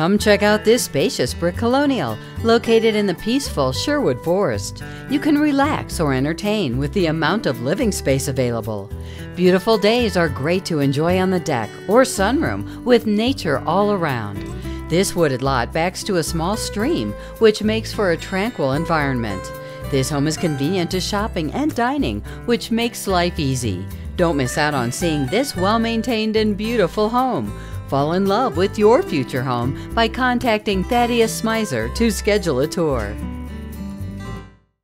Come check out this spacious brick colonial located in the peaceful Sherwood Forest. You can relax or entertain with the amount of living space available. Beautiful days are great to enjoy on the deck or sunroom with nature all around. This wooded lot backs to a small stream, which makes for a tranquil environment. This home is convenient to shopping and dining, which makes life easy. Don't miss out on seeing this well maintained and beautiful home. Fall in love with your future home by contacting Thaddeus Smyser to schedule a tour.